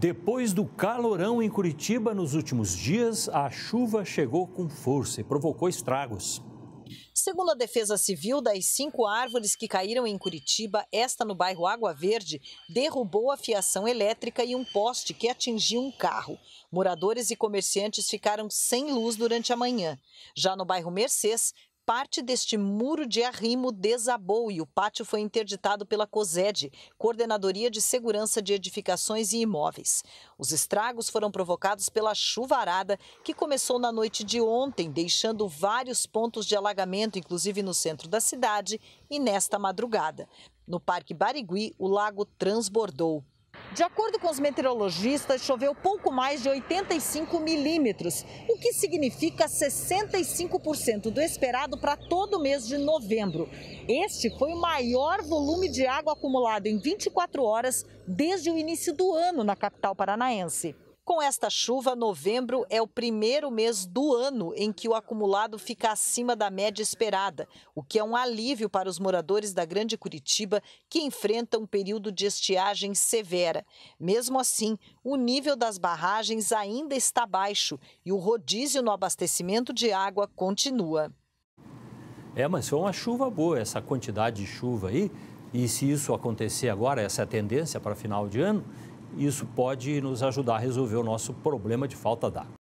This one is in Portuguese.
Depois do calorão em Curitiba nos últimos dias, a chuva chegou com força e provocou estragos. Segundo a Defesa Civil, das cinco árvores que caíram em Curitiba, esta no bairro Água Verde derrubou a fiação elétrica e um poste que atingiu um carro. Moradores e comerciantes ficaram sem luz durante a manhã. Já no bairro Mercês, parte deste muro de arrimo desabou e o pátio foi interditado pela COSED, Coordenadoria de Segurança de Edificações e Imóveis. Os estragos foram provocados pela chuvarada que começou na noite de ontem, deixando vários pontos de alagamento, inclusive no centro da cidade, e nesta madrugada. No Parque Barigui, o lago transbordou. De acordo com os meteorologistas, choveu pouco mais de 85 milímetros, o que significa 65% do esperado para todo o mês de novembro. Este foi o maior volume de água acumulado em 24 horas desde o início do ano na capital paranaense. Com esta chuva, novembro é o primeiro mês do ano em que o acumulado fica acima da média esperada, o que é um alívio para os moradores da Grande Curitiba que enfrentam um período de estiagem severa. Mesmo assim, o nível das barragens ainda está baixo e o rodízio no abastecimento de água continua. É, mas foi uma chuva boa essa quantidade de chuva aí. E se isso acontecer agora, essa é a tendência para final de ano, isso pode nos ajudar a resolver o nosso problema de falta d'água.